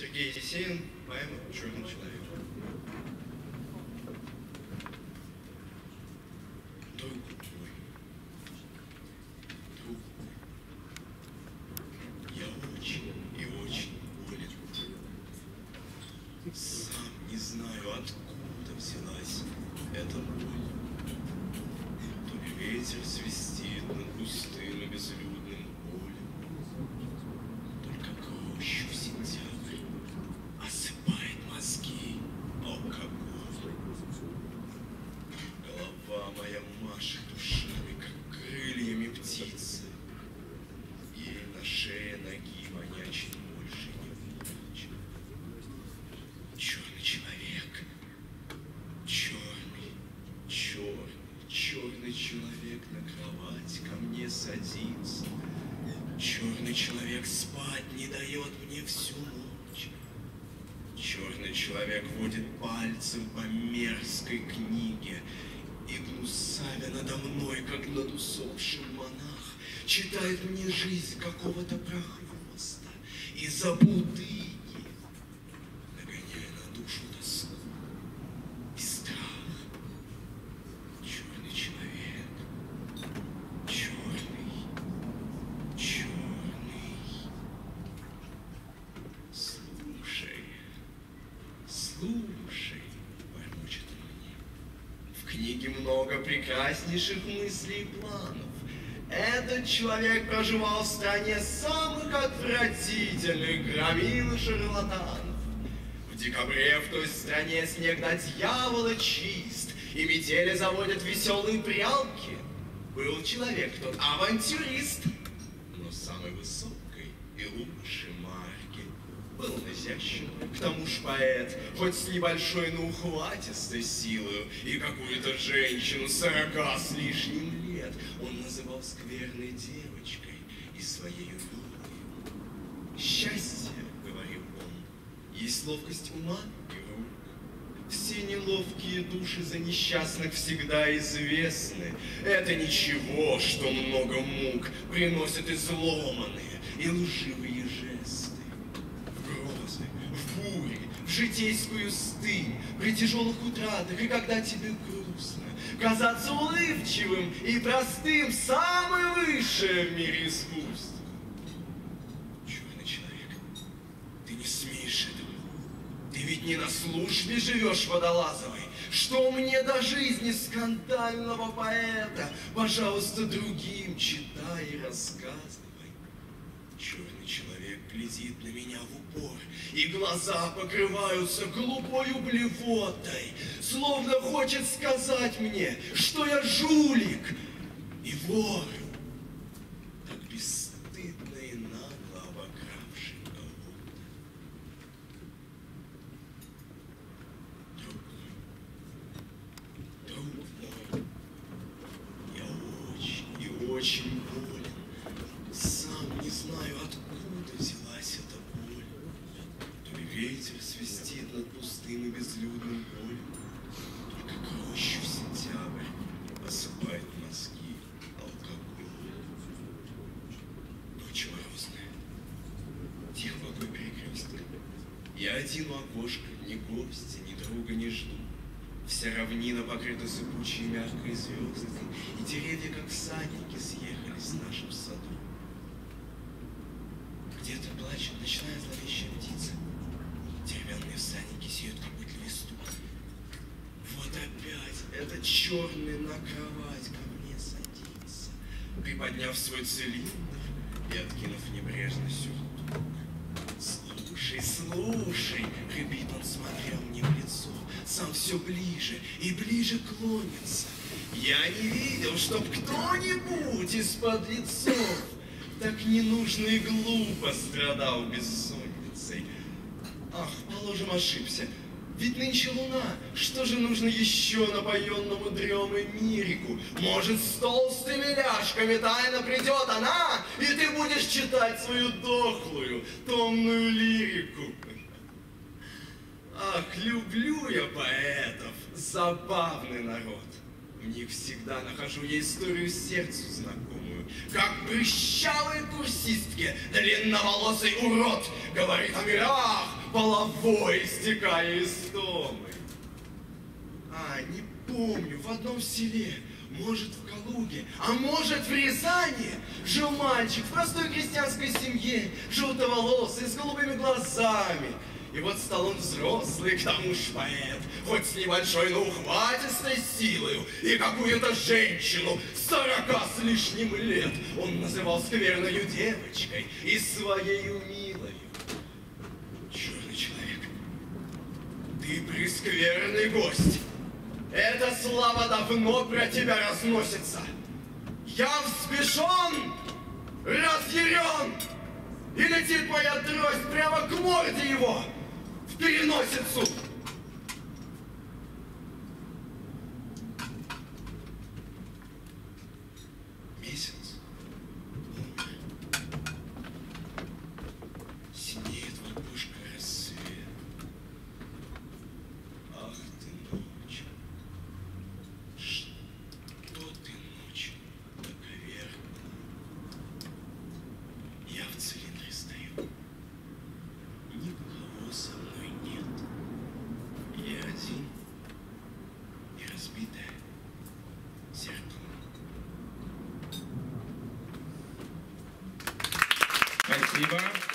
Сергей Есенин, поэма «Черный человек». Друг мой, друг мой, я очень и очень болен. Сам не знаю, откуда взялась эта боль. То ли ветер свистит над пустым и безлюдным полем, только грощу в сентябрь осыпает мозги алкоголь. Голова моя машет ушами, как крыльями птицы, и на шее ноги манячит больше не волчья. Черный человек, черный, черный, черный человек на кровать ко мне садится. Черный человек спать не дает мне всю ночь. Черный человек водит пальцем по мерзкой книге и гнусавя надо мной, как над усопшим монах, читает мне жизнь какого-то прохвоста. И забудыги, нагоняя на душу тоску и страх. Черный человек, черный, черный. Слушай, слушай, бормочет он мне. В книге много прекраснейших мыслей и планов. Этот человек проживал в стране самых отвратительных громил и шарлатанов. В декабре в той стране снег до дьявола чист, и метели заводят веселые прялки. Был человек тот авантюрист, но самой высокой и марки. Был изящен, к тому ж поэт, хоть с небольшой, но ухватистой силою, и какую-то женщину сорока с лишним лет он называл скверной девочкой и своей любовью. Счастье, говорил он, есть ловкость ума и рук. Все неловкие души за несчастных всегда известны. Это ничего, что много мук приносят изломанные и лживые жесты. В грозы, в бури, житейскую стынь, при тяжелых утратах и когда тебе грустно, казаться улыбчивым и простым самое высшее в мире искусство. Черный человек, ты не смеешь. Ты ведь не на службе живешь водолазовой. Что мне до жизни скандального поэта? Пожалуйста, другим читай и рассказывай. Черный глядит на меня в упор, и глаза покрываются голубой блевотой, словно хочет сказать мне, что я жулик. И вор, так бесстыдно и нагло обокравший кого-то. Друг мой, друг мой, я очень и очень болен. Сам не знаю, откуда взялась эта боль. То ли ветер свистит над пустым и безлюдным полем, только грощу в сентябрь осыпает мозги алкоголь. Ночь морозная, тих водой перекрестка. Один у окошка, ни гостя, ни друга не жду. Вся равнина покрыта сыпучей мягкой звездой, и деревья, как всадники, съехались в нашем саду. Где-то плачет ночная зловещая птица. Деревянные всадники сеют какую-то листу. Вот опять этот черный на кровать ко мне садится, приподняв свой цилиндр и откинув небрежно сюртук. Слушай, слушай, хрипит он, смотря мне в лицо, сам все ближе и ближе клонится. Я не видел, чтоб кто-нибудь из-под лицов так ненужно и глупо страдал бессонницей. Ах, положим, ошибся. Ведь нынче луна, что же нужно еще напоенному дремой мирику? Может, с толстыми ляжками тайно придет она, и ты будешь читать свою дохлую, томную лирику. Ах, люблю я поэтов, забавный народ. Них всегда нахожу я историю сердцу знакомую. Как прыщавой курсистке длинноволосый урод говорит о мирах, половой, истекая истомой. А, не помню, в одном селе, может, в Калуге, а может, в Рязани, жил мальчик в простой крестьянской семье, желтоволосый, с голубыми глазами. И вот стал он взрослый, к тому ж поэт, хоть с небольшой, но ухватистой силою, и какую-то женщину сорока с лишним лет он называл скверною девочкой и своею милою. Черный человек, ты прескверный гость. Эта слава давно про тебя разносится. Я взбешен, разъярен, и летит моя трость прямо к морде его, переносицу. Ivan.